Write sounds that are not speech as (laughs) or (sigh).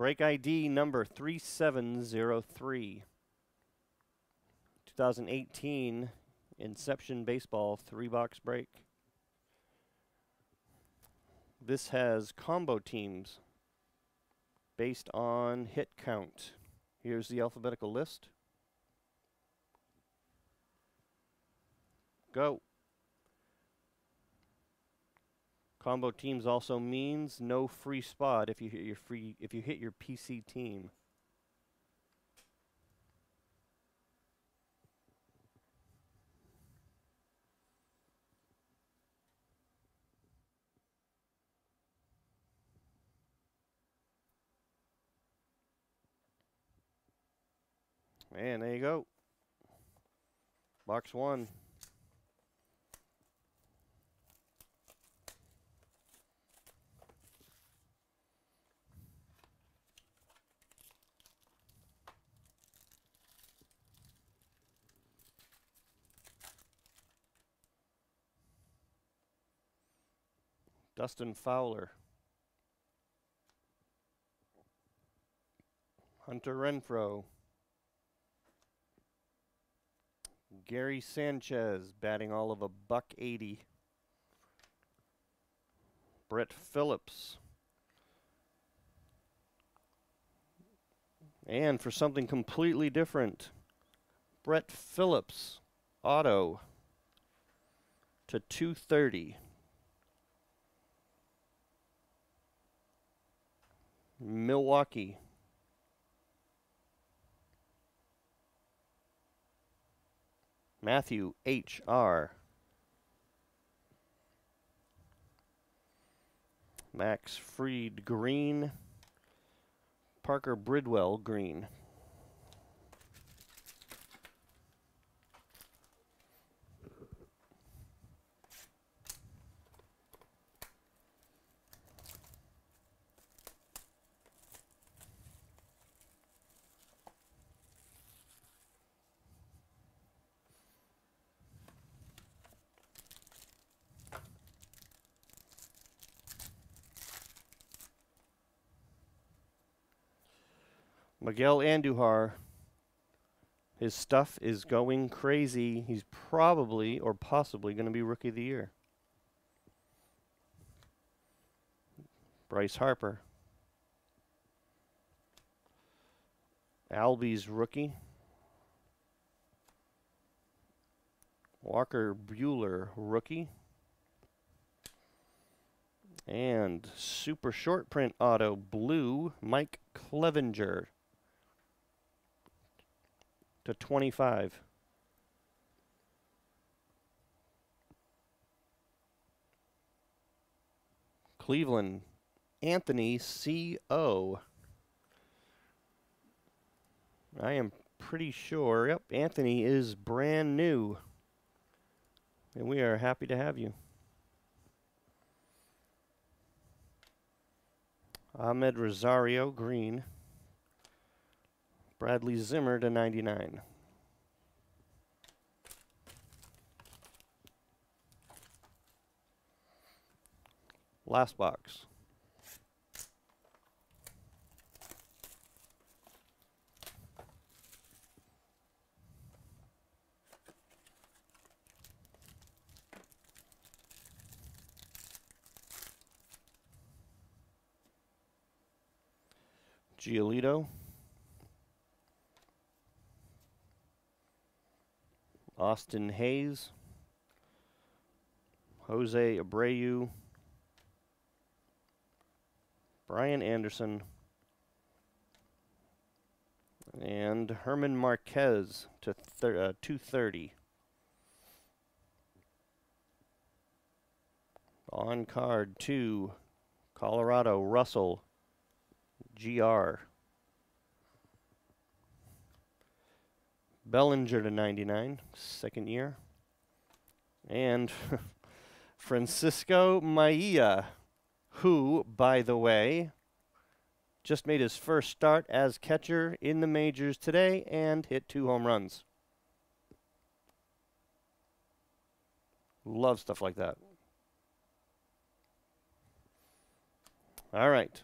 Break ID number 3703. 2018 Inception Baseball three box break. This has combo teams based on hit count. Here's the alphabetical list. Go. Combo teams also means no free spot if you hit your free if you hit your PC team. And there you go. Box one. Dustin Fowler. Hunter Renfroe, Gary Sanchez batting all of a buck 80. Brett Phillips. And for something completely different, Brett Phillips auto to 230. Milwaukee. Matthew H.R. Max Fried Green. Parker Bridwell Green. Miguel Andujar, his stuff is going crazy. He's probably or possibly going to be Rookie of the Year. Bryce Harper. Albies rookie. Walker Buehler rookie. And super short print auto blue Mike Clevinger to 25. Cleveland, Anthony C.O. I am pretty sure, yep, Anthony is brand new. And we are happy to have you. Amed Rosario, green. Bradley Zimmer to 99. Last box. Giolito. Austin Hays, Jose Abreu, Brian Anderson, and German Marquez to uh, 230. On card two, Colorado Russell, GR. Bellinger to 99, second year. And (laughs) Francisco Mejia, who, by the way, just made his first start as catcher in the majors today and hit two home runs. Love stuff like that. All right.